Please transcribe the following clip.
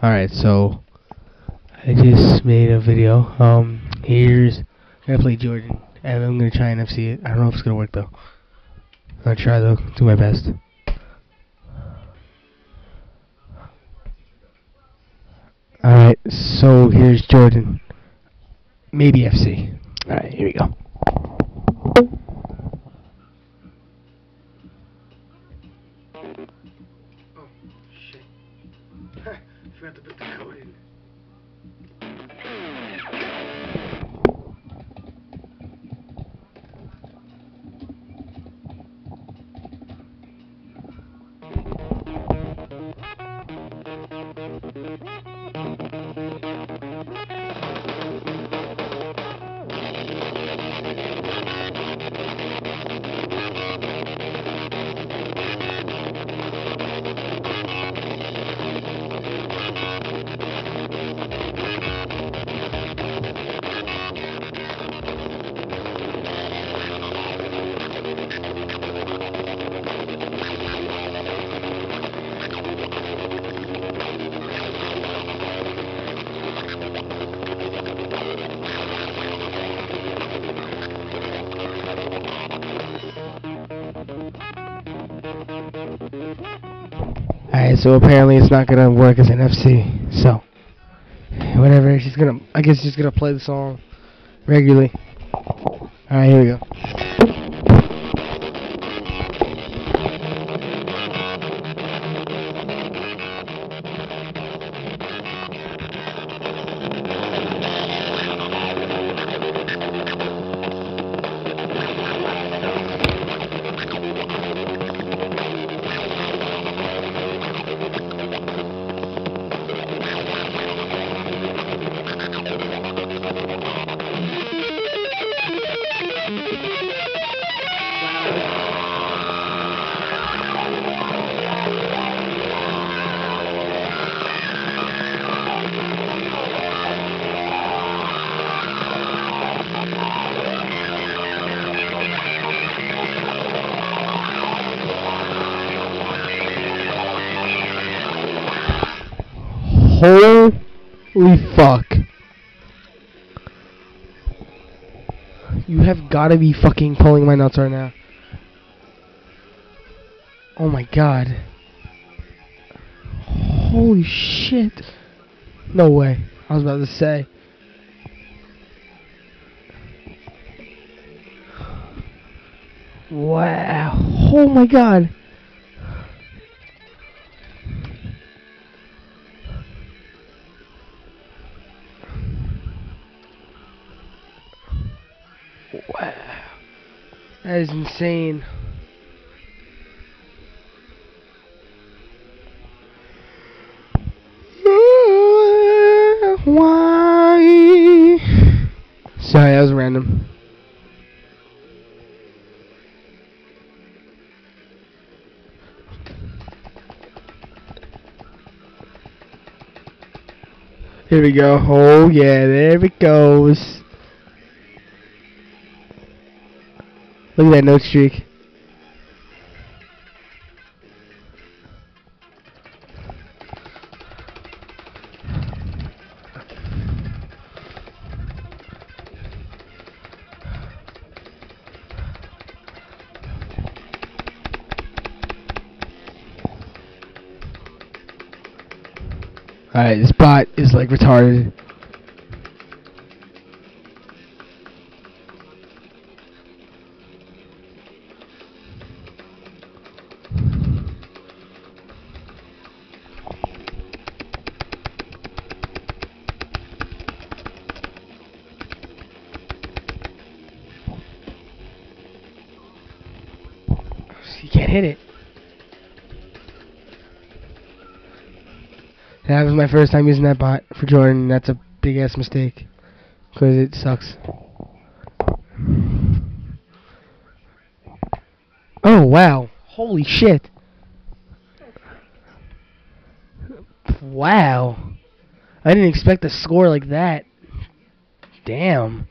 Alright, so I just made a video. Um, here's gonna play Jordan, and I'm gonna try and FC it. I don't know if it's gonna work though. Gonna try though, do my best. Alright, so here's Jordan. Maybe FC. Alright, here we go. Forgot to put the code in. So apparently it's not gonna work as an FC. So, whatever. She's gonna. I guess she's gonna play the song regularly. Alright, here we go. Holy fuck. You have gotta be fucking pulling my nuts right now. Oh my god. Holy shit. No way. I was about to say. Wow. Oh my god. Wow. That is insane. Why? Sorry, that was random. Here we go. Oh yeah, there it goes. Look at that note streak. Alright, this bot is like retarded. You can't hit it. That was my first time using that bot for Jordan. That's a big ass mistake. Because it sucks. Oh, wow. Holy shit. Wow. I didn't expect a score like that. Damn.